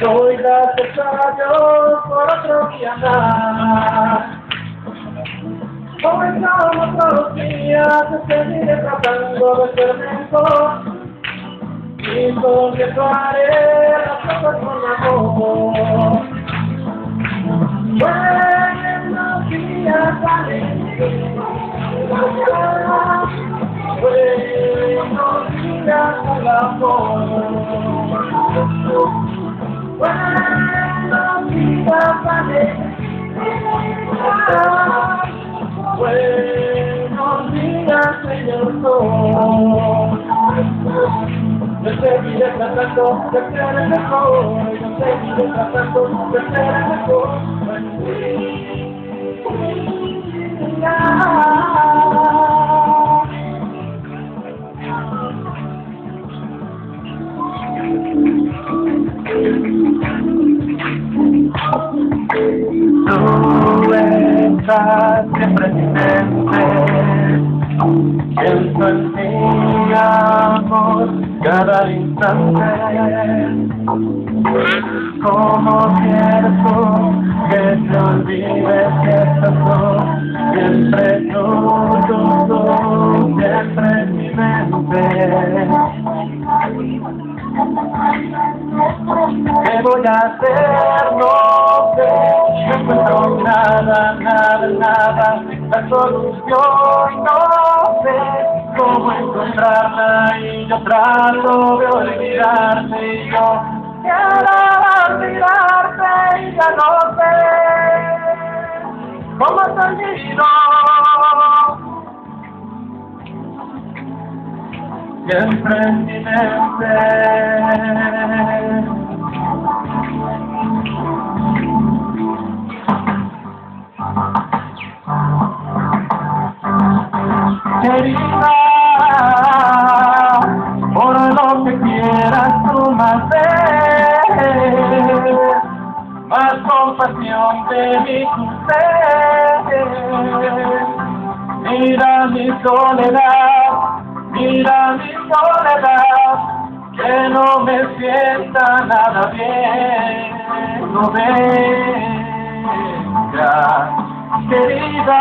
Doy a Dios por otro día más. Comenzamos todos los días a seguir tratando de ser mejor. Y porque tú haré las cosas con amor. Buenos días, alegría. Buenos días, amor. Días, cada instante. ¿Cómo quieres tú que te olvides que estás tú, siempre tú, tú, tú, siempre en mi mente? ¿Qué voy a hacer? No sé, no encuentro nada, nada, nada, la solución trato de olvidarte y yo quiero olvidarte y ya no sé cómo te olvido. Siempre en mi mente. Compasión de mi ser. Mira mi soledad, mira mi soledad, que no me sienta nada bien, no venga, querida.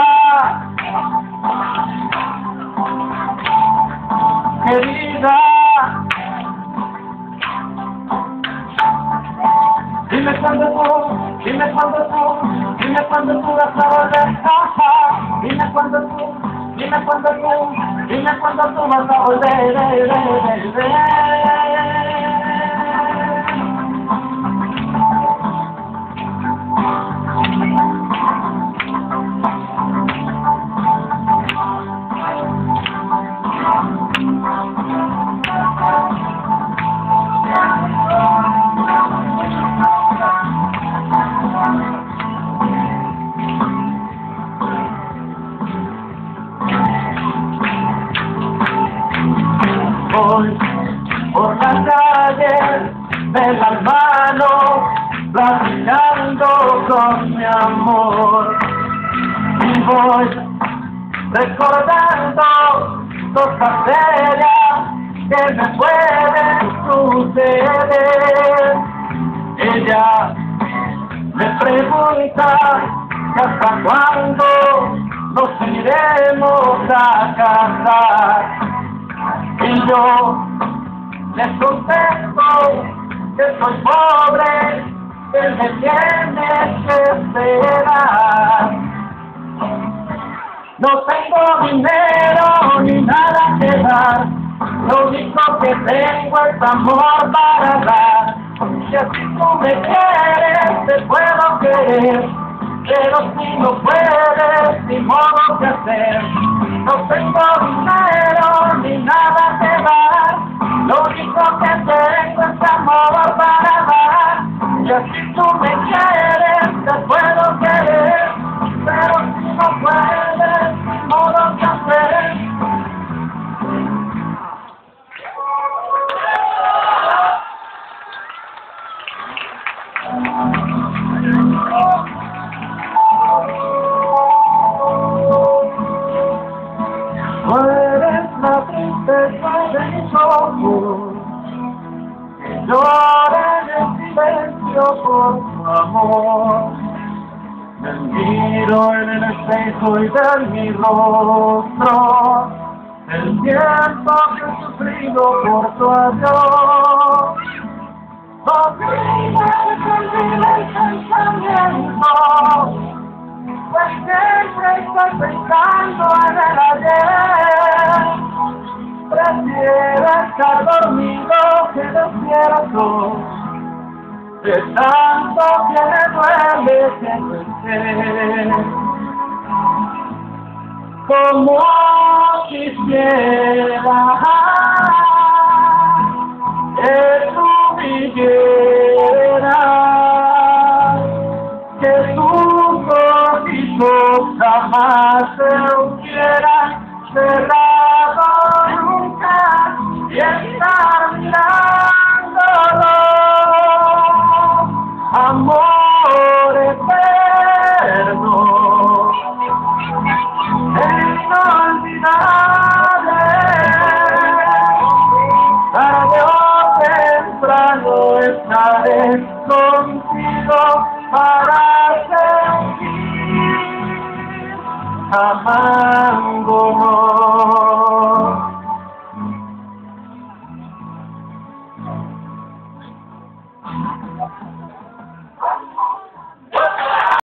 querida. Dime cuándo cuándo tú, dime cuándo tú vas a volver, ajá. Dime cuándo tú, dime cuándo tú, dime cuándo tú vas a volver, de las manos, platicando con mi amor. Y voy recordando cosas serias que me pueden suceder. Ella me pregunta hasta cuándo nos iremos a casar. Y yo les contesto que soy pobre, que me tienes que esperar. No tengo dinero ni nada que dar, lo único que tengo es amor para dar. Si así tú me quieres, te puedo querer, pero si no puedes, ni modo que hacer. No tengo dinero ni nada que dar, lo único que tengo es amor para dar. La tristeza de mis ojos, que lloran en silencio por tu amor. Me miro en el espejo y ver mi rostro, el tiempo que he sufrido por tu adiós. Obliga el pensamiento, pues siempre estoy pensando en el ayer. Estar dormido que despierto, de tanto que me duele que pensé. Como quisiera estaré contigo para seguir amándonos.